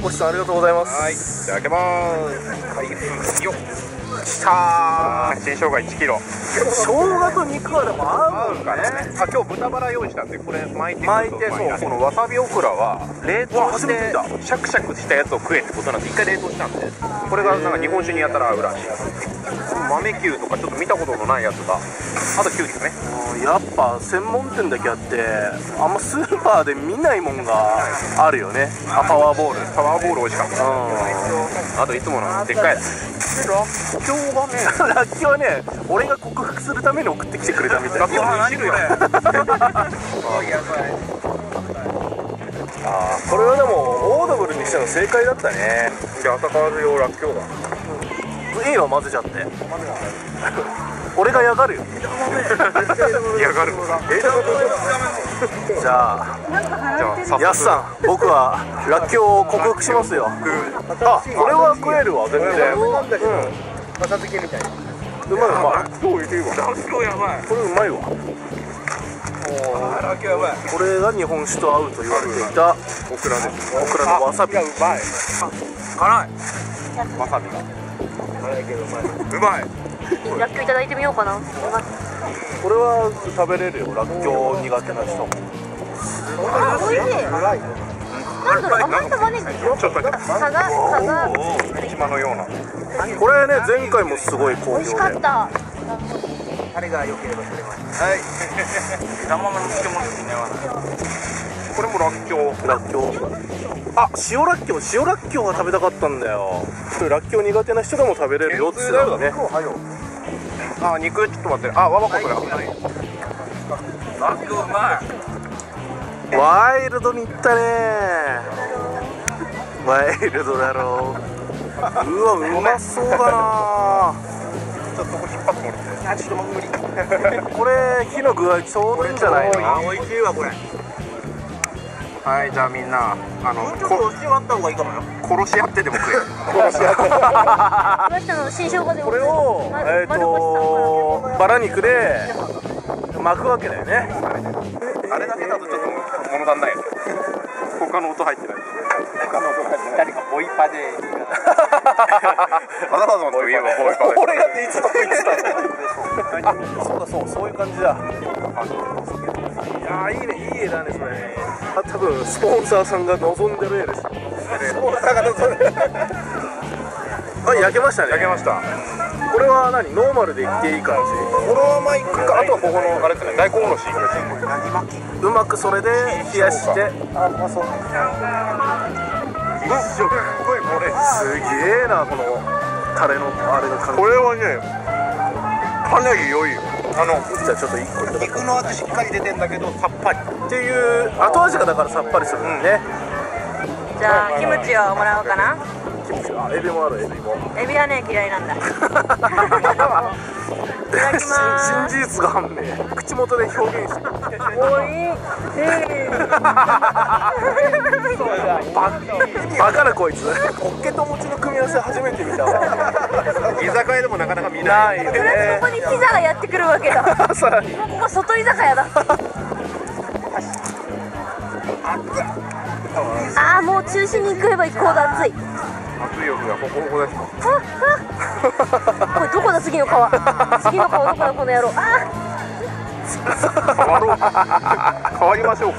星さんありがとうございます。はいいただきます。開封よっきた新生姜1キロ生姜と肉はでも合うからねあ今日豚バラ用意したんでこれ巻いて巻いてそうこのわさびオクラは冷凍してシャクシャクしたやつを食えってことなんで一回冷凍したんでこれがなんか日本酒にやったら合うらしい豆牛とかちょっと見たことのないやつがあとキュウリねやっぱ専門店だけあってあんまスーパーで見ないもんがあるよねあパワーボールパワーボール美味しかったうんあといつものでっかいやつらっきょうがねんラッキーはね俺が克服するために送ってきてくれたみたいらっきょうの2種類あるあーこれはでもオードブルにしての正解だったね。で朝川用らっきょうだいいわ混ぜちゃって。俺が嫌がるよ。嫌がるじゃあ。じゃあやすさん僕はらっきょうを克服しますよあこれは食えるわ全然。うん。わさ漬けみたいなうまいうまい今日いるわらっきょうやばいこれうまいわらっきょうやばいこれが日本酒と合うと言われていたオクラですオクラのわさびうまい辛いわさびが辛いけどうまいうまいラッキョいただいてみようかなこれは食べれるよらっきょう苦手な人もあ、美味しい辛いなんだろう、甘い玉ねちょっとね葉が、葉が島のようなこれね前回もすごい好評で美味しかったタレが良ければそれははい生の漬物ですねこれもらっきょうらっきょうあ塩らっきょう塩らっきょうが食べたかったんだよらっきょう苦手な人でも食べれるよって言ってたからねあ肉ちょっと待ってあわわこれらっきょううまい。ワイルドに行ったね。ワイルドだろう。うわうまそうだな。ちょっとここ引っ張ってもらって。あちょっともう無理これ火の具合ちょうどいいんじゃないの？美味しいわこれ。はいじゃあみんなあのもうちょっとこお塩あった方がいいかもよ。殺し合ってでも食え。殺し合って。これをまえっ、丸干しとバラ肉で巻くわけだよね。あれだけだとちょっと物足んないよ。ね他の音入ってない。他の音入ってない。誰かボイパで。わざわざといえばボイパで俺がっていつも言ってたあそうだそうそういう感じだ。いやーいいね。いい絵だねそれ。あ多分スポンサーさんが望んでる絵です スポンサーが望んでる。あ焼けましたね。焼けましたこれは何？ノーマルでいっていい感じ？このままいくか。あとはここのあれですね大根おろし。何巻？きうまくそれで冷やして。あうまそう。すっごいこれすげえなこのタレのあれの感じ。これはねかなり良いよ。あのじゃあちょっと一個。肉の味しっかり出てんだけどさっぱり。っていう。後味がだからさっぱりするんだよね、じゃあキムチをもらおうかなあエビもあるエビも。エビはね嫌いなんだ。いただきます新事実が判明口元で表現してる。おいし ババカなこいつホッケと餅の組み合わせ初めて見たわ。居酒屋でもなかなか見なない。いよいね。ここにピザがやってくるわけだ。さらにここ外居酒屋だあーもう中心に行けば行くほど暑い熱い欲がホコホコです。これどこだ次の川。次の川どこだこの野郎。あ変わろう。変わりましょうか